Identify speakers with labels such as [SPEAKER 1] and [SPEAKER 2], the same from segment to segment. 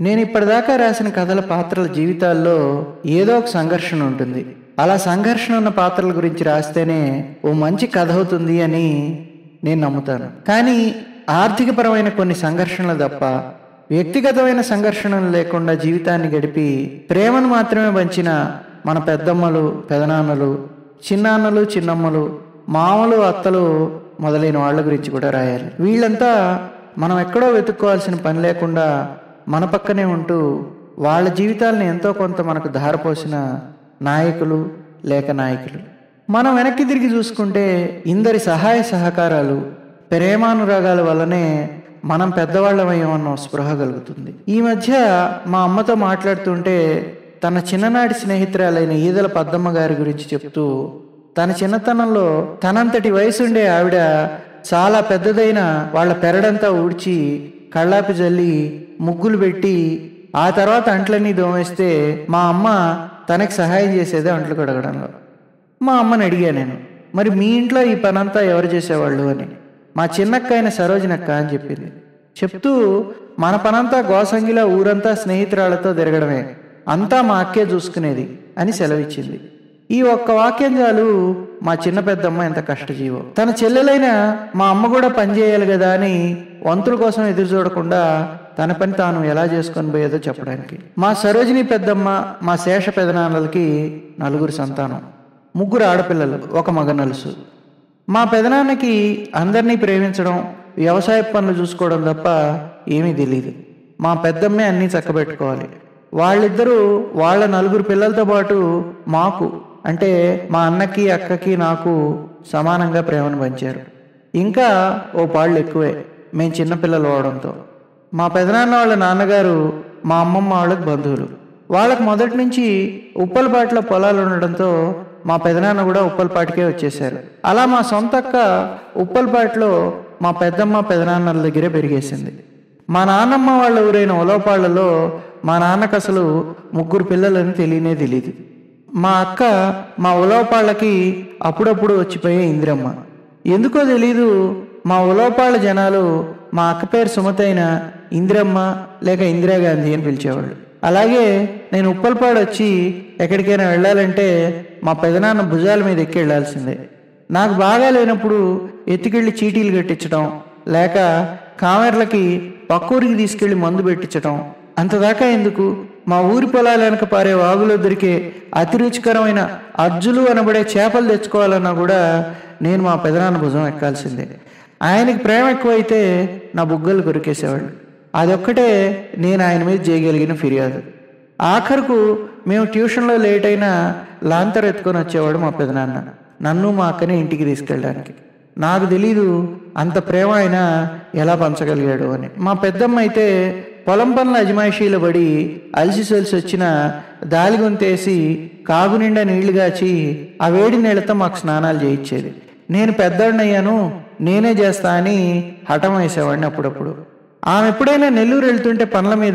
[SPEAKER 1] నేను ఇప్పటిదాకా రాసిన కథల పాత్రల జీవితాల్లో ఏదో ఒక సంఘర్షణ ఉంటుంది. అలా సంఘర్షణ ఉన్న పాత్రల గురించి రాస్తేనే ఓ మంచి కథ అవుతుంది అని నేను నమ్ముతాను. కానీ ఆర్థికపరమైన కొన్ని సంఘర్షణలు తప్ప వ్యక్తిగతమైన సంఘర్షణలు లేకుండా జీవితాన్ని గడిపి ప్రేమను మాత్రమే పంచిన మన పెద్దమ్మలు పెదనాన్నలు చిన్నాన్నలు చిన్నమ్మలు మామలు అత్తలు మొదలైన వాళ్ళ గురించి కూడా రాయాలి. వీళ్ళంతా మనం ఎక్కడో వెతుక్కోవాల్సిన పని లేకుండా మన పక్కనే ఉంటూ వాళ్ళ జీవితాలను ఎంతో కొంత మనకు ధారపోసిన నాయకులు లేక నాయకులు. మనం వెనక్కి తిరిగి చూసుకుంటే ఇందరి సహాయ సహకారాలు ప్రేమానురాగాల వల్లనే మనం పెద్దవాళ్ళమయ్యామన్న స్పృహ కలుగుతుంది. ఈ మధ్య మా అమ్మతో మాట్లాడుతుంటే తన చిన్ననాటి స్నేహితురాలైన ఈదల పద్దమ్మ గారి గురించి చెప్తూ తన చిన్నతనంలో తనంతటి వయసుండే ఆవిడ చాలా పెద్దదైన వాళ్ళ పెరడంతా ఊడ్చి కళ్ళాపి జల్లి ముగ్గులు పెట్టి ఆ తర్వాత అంట్లన్నీ దోమేస్తే మా అమ్మ తనకి సహాయం చేసేది అంట్లు కడగడంలో. మా అమ్మని అడిగా నేను మరి మీ ఇంట్లో ఈ పనంతా ఎవరు చేసేవాళ్ళు? అని. మా చిన్నక్క అయిన సరోజనక్క అని చెప్పింది. చెప్తూ మన పనంతా గోసంగిలా ఊరంతా స్నేహితురాలతో తిరగడమే అంతా మా అక్కే చూసుకునేది అని సెలవిచ్చింది. ఈ ఒక్క వాక్యం చాలు మా చిన్న పెద్దమ్మ ఎంత కష్టజీవం. తన చెల్లెలైన మా అమ్మ కూడా పనిచేయాలి కదా అని వంతుల కోసం ఎదురు చూడకుండా తన పని తాను ఎలా చేసుకొని పోయేదో చెప్పడానికి. మా సరోజిని పెద్దమ్మ మా శేష పెదనాన్నలకి నలుగురు సంతానం. ముగ్గురు ఆడపిల్లలు ఒక మగ నలుసు. మా పెదనాన్నకి అందరినీ ప్రేమించడం వ్యవసాయ పనులు చూసుకోవడం తప్ప ఏమీ తెలియదు మా పెద్దమ్మే అన్నీ చక్కబెట్టుకోవాలి. వాళ్ళిద్దరూ వాళ్ళ నలుగురు పిల్లలతో పాటు మాకు అంటే మా అన్నకి అక్కకి నాకు సమానంగా ప్రేమను పంచారు. ఇంకా ఓ పాళ్ళు ఎక్కువే మేము చిన్నపిల్లలు అవడంతో. మా పెదనాన్న వాళ్ళ నాన్నగారు మా అమ్మమ్మ వాళ్ళకి బంధువులు. వాళ్ళకి మొదటి నుంచి ఉప్పలపాటిలో పొలాలు ఉండడంతో మా పెదనాన్న కూడా ఉప్పలపాటికే వచ్చేసారు అలా మా సొంత అక్క ఉప్పలపాటిలో మా పెద్దమ్మ పెదనాన్నల దగ్గరే పెరిగేసింది. మా నాన్నమ్మ వాళ్ళ ఊరైన ఉలవపాళ్ళలో మా నాన్నకు అసలు ముగ్గురు పిల్లలని తెలియనే తెలియదు మా అక్క మా ఉలవపాళ్ళకి అప్పుడప్పుడు వచ్చిపోయే ఇందిరమ్మ. ఎందుకో తెలీదు మా ఉలవపాళ్ళ జనాలు మా అక్క పేరు సుమతైన ఇందిరమ్మ లేక ఇందిరాగాంధీ అని పిలిచేవాళ్ళు. అలాగే నేను ఉప్పల్పాడు వచ్చి ఎక్కడికైనా వెళ్ళాలంటే మా పెదనాన్న భుజాల మీద ఎక్కి వెళ్ళాల్సిందే. నాకు బాగా లేనప్పుడు ఎత్తుకెళ్ళి చీటీలు కట్టించడం లేక కామెర్లకి పక్కూరికి తీసుకెళ్ళి మందు పెట్టించడం అంతదాకా ఎందుకు? మా ఊరి పొలాల వెనక పారే వాగులో దొరికే అతి రుచికరమైన అర్జులు అనబడే చేపలు తెచ్చుకోవాలన్నా కూడా నేను మా పెదనాన్న భుజం ఎక్కాల్సిందే. ఆయనకి ప్రేమ ఎక్కువైతే నా బుగ్గలు కొరికేసేవాళ్ళు. అదొక్కటే నేను ఆయన మీద చేయగలిగిన ఫిర్యాదు. ఆఖరుకు మేము ట్యూషన్లో లేట్ అయినా లాంతర్ ఎత్తుకొని వచ్చేవాడు మా పెదనాన్న. నన్ను మా అక్కని ఇంటికి తీసుకెళ్ళడానికి. నాకు తెలీదు అంత ప్రేమ ఆయన ఎలా పంచగలిగాడు అని. మా పెద్దమ్మ అయితే పొలం పనుల అజమాయిషీలో పడి అలసి సొలిసి వచ్చిన దాలిగొంతేసి కాగు నిండా నీళ్ళు గాచి ఆ వేడి నీళ్ళతో మాకు స్నానాలు చేయించేది. నేను పెద్దవాడినయ్యాను నేనే చేస్తా అని హఠం వేసేవాడిని అప్పుడప్పుడు. ఆమె ఎప్పుడైనా నెల్లూరు వెళ్తుంటే పనుల మీద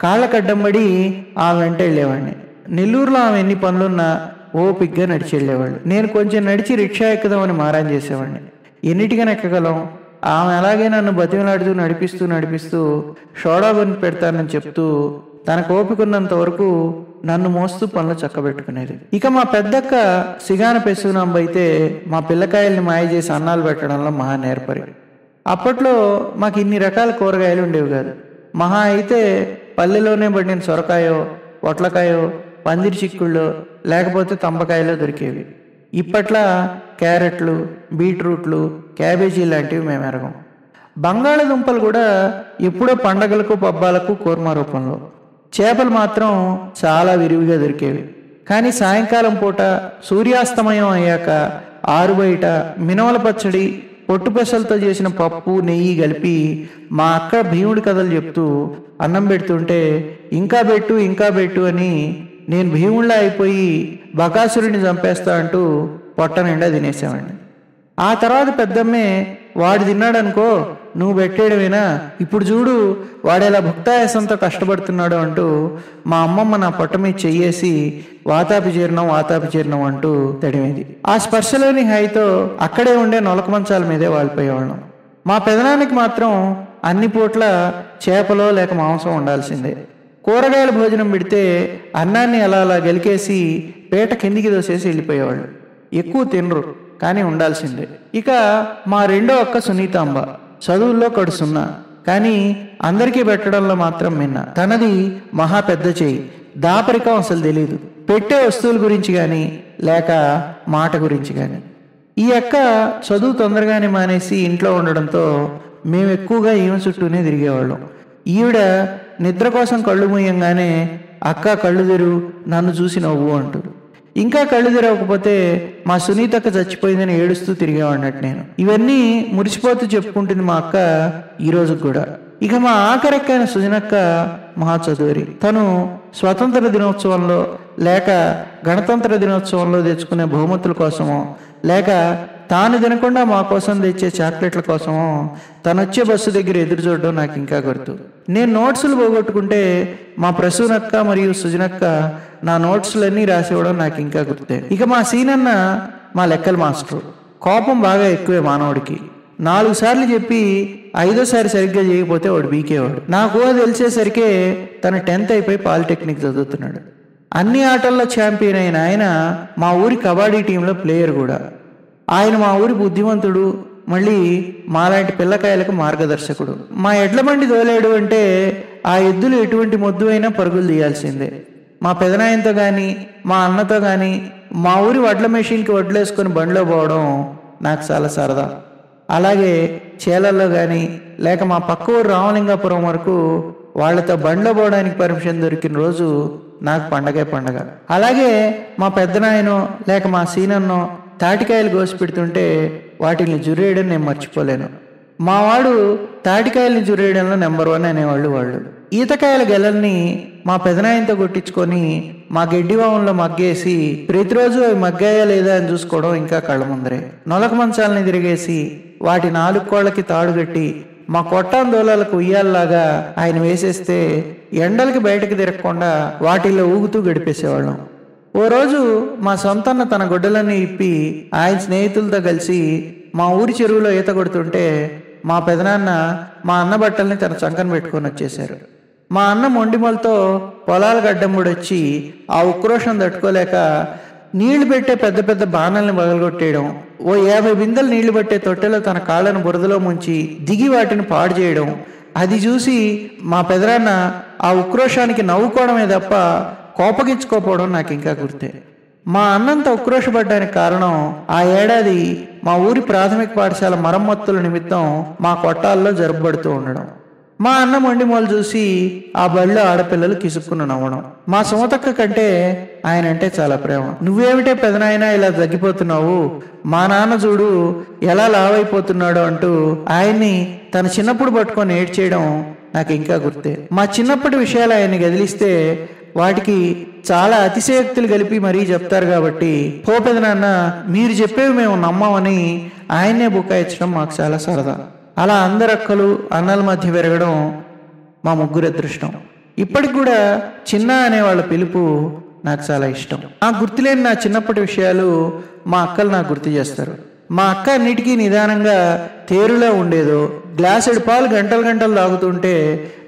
[SPEAKER 1] కాళ్ళకడ్డం ఆ ఆమె వెంట వెళ్ళేవాడిని. నెల్లూరులో ఆమె ఎన్ని పనులున్నా ఓపిగ్గా నడిచి వెళ్ళేవాళ్ళు. నేను కొంచెం నడిచి రిక్షా ఎక్కుదామని మారాన్ చేసేవాడిని. ఎన్నిటికైనా ఎక్కగలం ఆమె అలాగే నన్ను బతిమలాడుతూ నడిపిస్తూ నడిపిస్తూ షోడాబని పెడతానని చెప్తూ తనకు ఓపికన్నంత వరకు నన్ను మోస్తూ పనులు చక్కబెట్టుకునేది. ఇక మా పెద్దక్క సిగాన పెసునాంబ అయితే మా పిల్లకాయల్ని మాయ చేసి అన్నాలు పెట్టడంలో మహా నేర్పరి. అప్పట్లో మాకు ఇన్ని రకాల కూరగాయలు ఉండేవి కాదు. మహా అయితే పల్లెలోనే పడిన సొరకాయో పొట్లకాయో పందిరి చిక్కుళ్ళో లేకపోతే తంబకాయలో దొరికేవి. ఇప్పట్లా క్యారెట్లు బీట్రూట్లు క్యాబేజీ లాంటివి మేము ఎరగం. బంగాళదుంపలు కూడా ఎప్పుడో పండగలకు పబ్బాలకు కూర్మ రూపంలో. చేపలు మాత్రం చాలా విరివిగా దొరికేవి. కానీ సాయంకాలం పూట సూర్యాస్తమయం అయ్యాక ఆరు బయట మినవల పచ్చడి పొట్టు పెసలతో చేసిన పప్పు నెయ్యి కలిపి మా అక్క భీముడి కథలు చెప్తూ అన్నం పెడుతుంటే ఇంకా పెట్టు ఇంకా పెట్టు అని నేను భీముళ్ళ అయిపోయి బకాసురుడిని చంపేస్తా అంటూ పొట్ట నిండా తినేసేవాడిని. ఆ తర్వాత పెద్దమ్మే వాడు తిన్నాడనుకో నువ్వు పెట్టేయడమేనా? ఇప్పుడు చూడు వాడేలా భుక్తాయాసంతో కష్టపడుతున్నాడు అంటూ మా అమ్మమ్మ నా పొట్ట మీద చెయ్యేసి వాతాపి జీర్ణం వాతాపి జీర్ణం అంటూ తడిమేది. ఆ స్పర్శలోని హాయితో అక్కడే ఉండే నొలక మంచాల మీదే వాలిపోయేవాళ్ళం. మా పెదనానికి మాత్రం అన్ని పూట్ల చేపలో లేక మాంసం ఉండాల్సిందే కూరగాయల భోజనం పెడితే అన్నాన్ని అలా అలా గెలికేసి పేట కిందికి దోసేసి వెళ్ళిపోయేవాళ్ళు. ఎక్కువ తినరు కానీ ఉండాల్సిందే. ఇక మా రెండో అక్క సునీతాంబ చదువుల్లో కడుసున్నా కానీ అందరికీ పెట్టడంలో మాత్రం మిన్న. తనది మహా పెద్ద చేయి. దాపరికం అసలు తెలియదు పెట్టే వస్తువుల గురించి కానీ లేక మాట గురించి కానీ ఈ అక్క చదువు తొందరగానే మానేసి ఇంట్లో ఉండడంతో మేము ఎక్కువగా ఈమె చుట్టూనే తిరిగేవాళ్ళం. ఈవిడ నిద్ర కోసం కళ్ళు మూయంగానే అక్క కళ్ళు తెరు నన్ను చూసి నవ్వు అంటాడు. ఇంకా కళ్ళు తెరవకపోతే మా సునీతక్క చచ్చిపోయిందని ఏడుస్తూ తిరిగేవాడినట్టు నేను. ఇవన్నీ మురిసిపోతూ చెప్పుకుంటుంది మా అక్క ఈ రోజు కూడా. ఇక మా ఆఖరక్కైన సుజనక్క మహా చదువురి తను స్వతంత్ర దినోత్సవంలో లేక గణతంత్ర దినోత్సవంలో తెచ్చుకునే బహుమతుల కోసమో లేక తాను తినకుండా మా కోసం తెచ్చే చాక్లెట్ల కోసం తను వచ్చే బస్సు దగ్గర ఎదురు చూడడం నాకు ఇంకా గుర్తు. నేను నోట్సులు పోగొట్టుకుంటే మా ప్రసూనక్క మరియు సుజనక్క నా నోట్సులన్నీ రాసివ్వడం నాకు ఇంకా గుర్తే. ఇక మా సీనన్న మా లెక్కల మాస్టర్. కోపం బాగా ఎక్కువే మానవుడికి. నాలుగు సార్లు చెప్పి ఐదోసారి సరిగ్గా చేయకపోతే వాడు బీకేవాడు. నాకు తెలిసేసరికే తన టెన్త్ అయిపోయి పాలిటెక్నిక్ చదువుతున్నాడు. అన్ని ఆటల్లో ఛాంపియన్ అయిన ఆయన మా ఊరి కబడ్డీ టీంలో ప్లేయర్ కూడా. ఆయన మా ఊరి బుద్ధిమంతుడు మళ్ళీ మాలాంటి పిల్లకాయలకు మార్గదర్శకుడు. మా ఎడ్ల బండి దోలేడు అంటే ఆ ఎద్దులు ఎటువంటి మొద్దు అయినా పరుగులు తీయాల్సిందే. మా పెదనాయనతో కానీ మా అన్నతో కానీ మా ఊరి వడ్ల మెషిన్కి వడ్లేసుకొని బండిలో పోవడం నాకు చాలా సరదా. అలాగే చేలల్లో కానీ లేక మా పక్క ఊరు రామలింగాపురం వరకు వాళ్ళతో బండ్లో పోవడానికి పర్మిషన్ దొరికిన రోజు నాకు పండగే పండగ. అలాగే మా పెద్దనాయనో లేక మా సీనన్నో తాటికాయలు కోసి పెడుతుంటే వాటిని జురేయడం నేను మర్చిపోలేను. మా వాడు తాటికాయల్ని జురేయడంలో నెంబర్ వన్ అనేవాళ్ళు వాళ్ళు. ఈతకాయల గెలల్ని మా పెదనాయనతో కొట్టించుకొని మా గడ్డివామంలో మగ్గేసి ప్రతిరోజు అవి మగ్గాయా లేదా అని చూసుకోవడం ఇంకా కళ్ళ ముందరే. నొలక మంచాలని తిరిగేసి వాటి నాలుగు కోళ్ళకి తాడుగట్టి మా కొట్టాందోళాలకు ఉయ్యాలలాగా ఆయన వేసేస్తే ఎండలకి బయటకు తిరగకుండా వాటిల్లో ఊగుతూ గడిపేసేవాళ్ళం. ఓ రోజు మా సొంతన్న తన గొడ్డలన్నీ ఇప్పి ఆయన స్నేహితులతో కలిసి మా ఊరి చెరువులో ఈత కొడుతుంటే మా పెదనాన్న మా అన్న బట్టల్ని తన చంకన పెట్టుకొని వచ్చేశారు. మా అన్న మొండిమలతో పొలాల గడ్డమ్ముడు వచ్చి ఆ ఉక్రోషం తట్టుకోలేక నీళ్ళు పెట్టే పెద్ద పెద్ద బాణల్ని పగలగొట్టేయడం ఓ యాభై బిందెలు నీళ్ళు పట్టే తొట్టెలో తన కాళ్ళను బురదలో ముంచి దిగి వాటిని పాడు చేయడం అది చూసి మా పెదరాన్న ఆ ఉక్రోషానికి నవ్వుకోవడమే తప్ప కోపగించుకోపోవడం నాకు ఇంకా గుర్తే. మా అన్నంత ఉక్రోషపడ్డానికి కారణం ఆ ఏడాది మా ఊరి ప్రాథమిక పాఠశాల మరమ్మతుల నిమిత్తం మా కొట్టాల్లో జరుపబడుతూ ఉండడం. మా అన్న మొండి మొలు చూసి ఆ బళ్ళు ఆడపిల్లలు కిసుక్కుని నవ్వడం. మా సుమతక్క కంటే ఆయన అంటే చాలా ప్రేమ. నువ్వేమిటే పెదనాయన ఇలా తగ్గిపోతున్నావు? మా నాన్న చూడు ఎలా లావైపోతున్నాడో అంటూ ఆయన్ని తన చిన్నప్పుడు పట్టుకొని ఏడ్చేయడం నాకు ఇంకా గుర్తే. మా చిన్నప్పటి విషయాలు ఆయన్ని గదిలిస్తే వాటికి చాలా అతిశయోక్తులు కలిపి మరీ చెప్తారు కాబట్టి పో పెదనాన్న మీరు చెప్పేవి మేము నమ్మమని ఆయన్నే బుకాయించడం మాకు చాలా సరదా. అలా అందరక్కలు అన్నల మధ్య పెరగడం మా ముగ్గురు అదృష్టం. ఇప్పటికి కూడా చిన్న అనే వాళ్ళ పిలుపు నాకు చాలా ఇష్టం. ఆ గుర్తులేని నా చిన్నప్పటి విషయాలు మా అక్కలు నాకు గుర్తు చేస్తారు. మా అక్క అన్నిటికీ నిదానంగా తేరులో ఉండేదో గ్లాసుడు పాలు గంటలు గంటలు తాగుతుంటే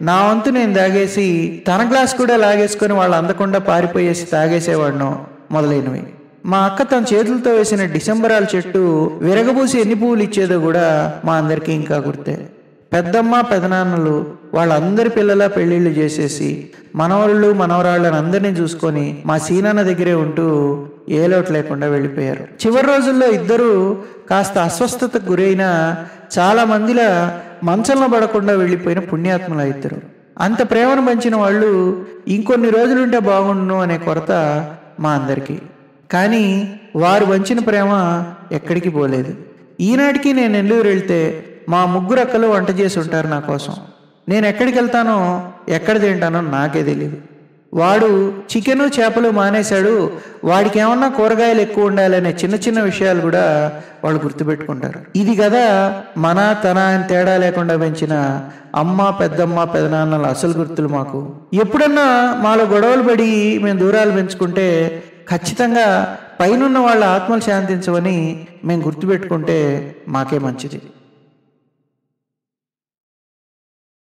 [SPEAKER 1] నా వంతు నేను తాగేసి తన గ్లాస్ కూడా లాగేసుకొని వాళ్ళు అందకుండా పారిపోయేసి తాగేసేవాడిను మొదలైనవి. మా అక్క తన చేతులతో వేసిన డిసెంబరాల చెట్టు విరగబూసి ఎన్ని పువ్వులు ఇచ్చేదో కూడా మా అందరికీ ఇంకా గుర్తే. పెద్దమ్మ పెదనాన్నలు వాళ్ళందరి పిల్లల పెళ్ళిళ్ళు చేసేసి మనవళ్ళు మనవరాళ్ళని అందరినీ చూసుకొని మా సీనాన్న దగ్గరే ఉంటూ ఏ లోటు లేకుండా వెళ్ళిపోయారు. చివరి రోజుల్లో ఇద్దరు కాస్త అస్వస్థతకు గురైన చాలా మందిలా మంచంలో పడకుండా వెళ్ళిపోయిన పుణ్యాత్ములు ఇద్దరు. అంత ప్రేమను పంచిన వాళ్ళు ఇంకొన్ని రోజులుంటే బాగుండును అనే కొరత మా అందరికీ. కానీ వారు వంచిన ప్రేమ ఎక్కడికి పోలేదు. ఈనాటికి నేను నెల్లూరు వెళ్తే మా ముగ్గురు అక్కలు వంట చేసి ఉంటారు నా కోసం. నేను ఎక్కడికి వెళ్తానో ఎక్కడ తింటానో నాకే తెలియదు వాడు చికెను చేపలు మానేశాడు వాడికి ఏమన్నా కూరగాయలు ఎక్కువ ఉండాలనే చిన్న చిన్న విషయాలు కూడా వాళ్ళు గుర్తుపెట్టుకుంటారు. ఇది కదా మన తన అని తేడా లేకుండా పెంచిన అమ్మ పెద్దమ్మ పెదనాన్నల అసలు గుర్తులు మాకు. ఎప్పుడన్నా మాలో గొడవలు పడి మేము దూరాలు పెంచుకుంటే ఖచ్చితంగా పైనున్న వాళ్ళ ఆత్మలు శాంతించవని మేము గుర్తుపెట్టుకుంటే మాకే మంచిది.